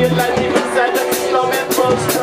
I even sadness is no man's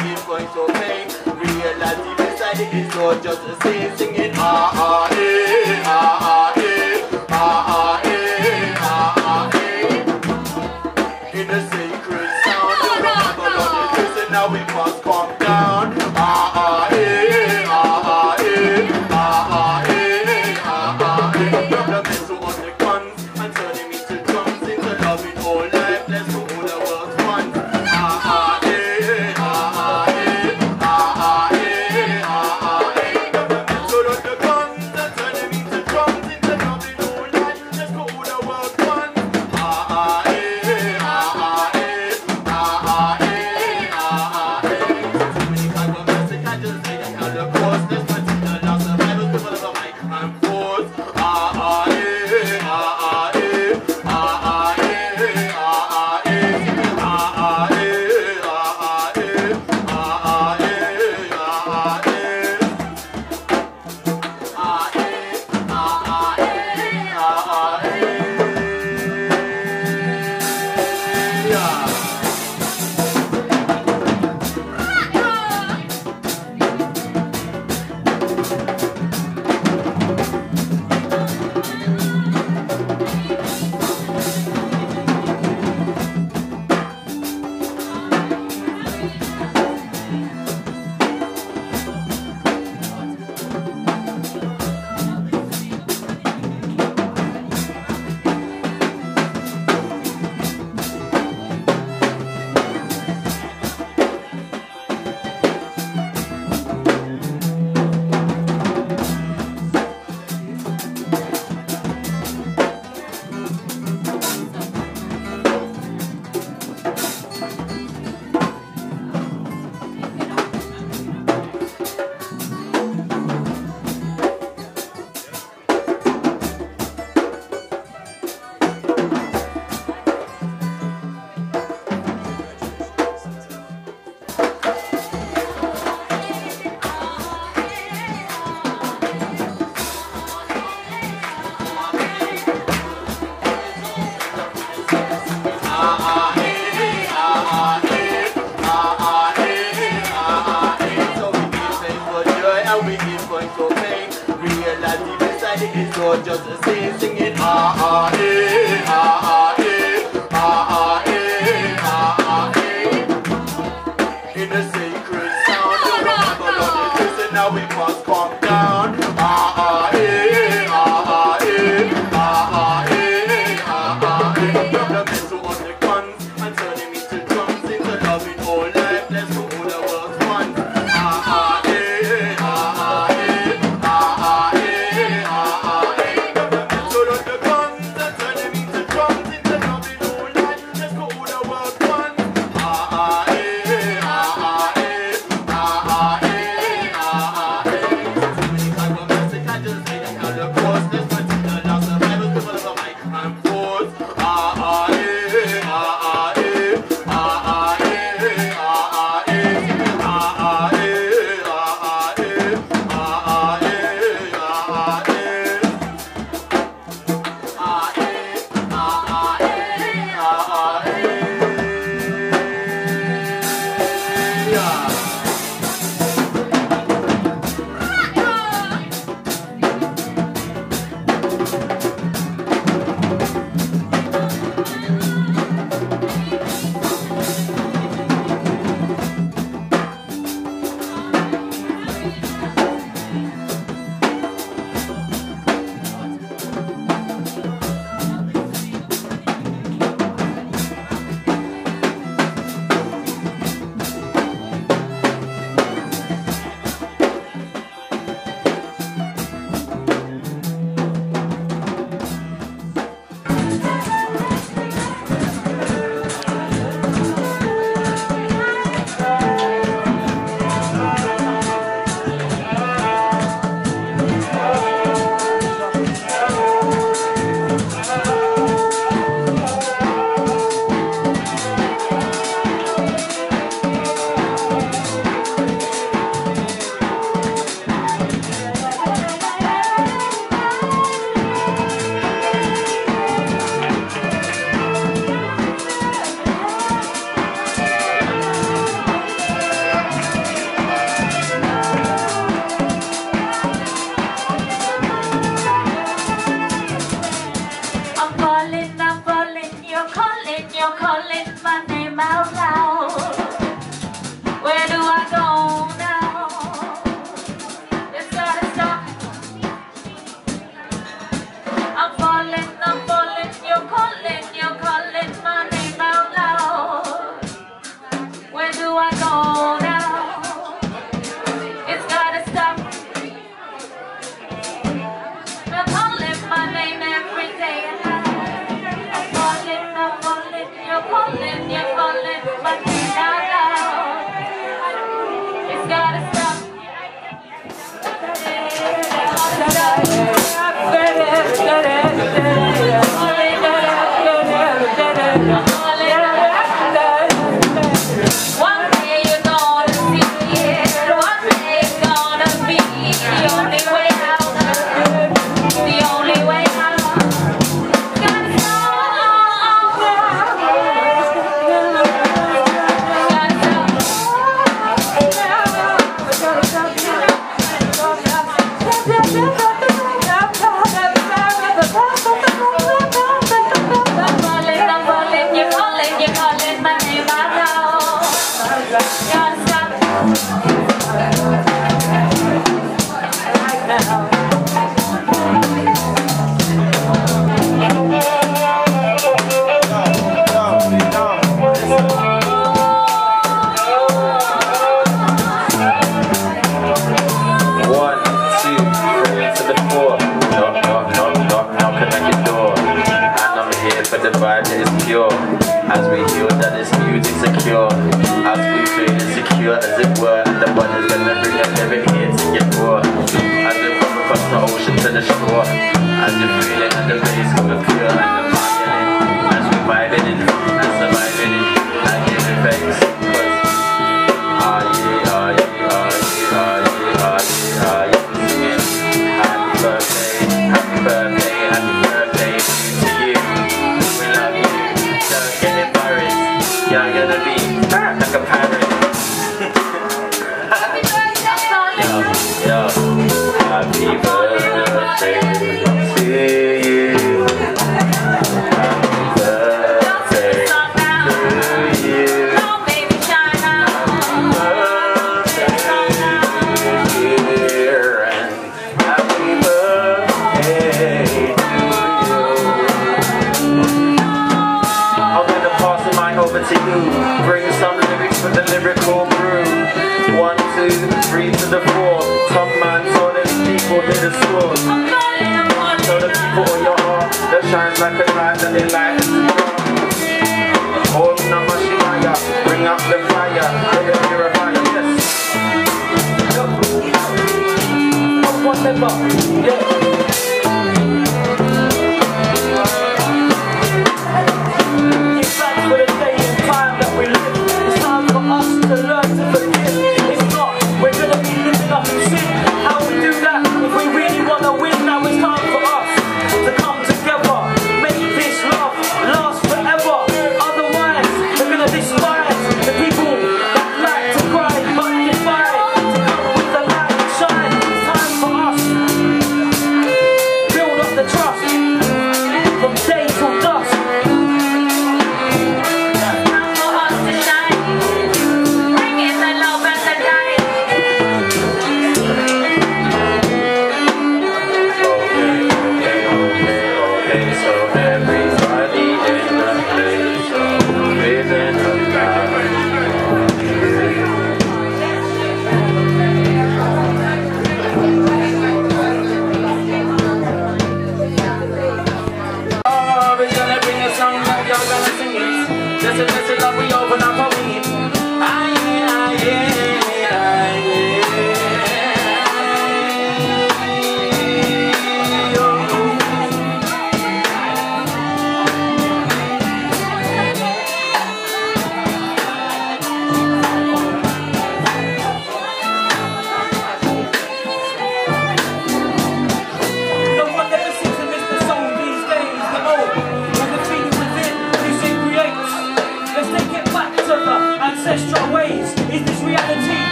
him going to pain. the inside is not just a sing, singing ah ah eh, ah ah eh.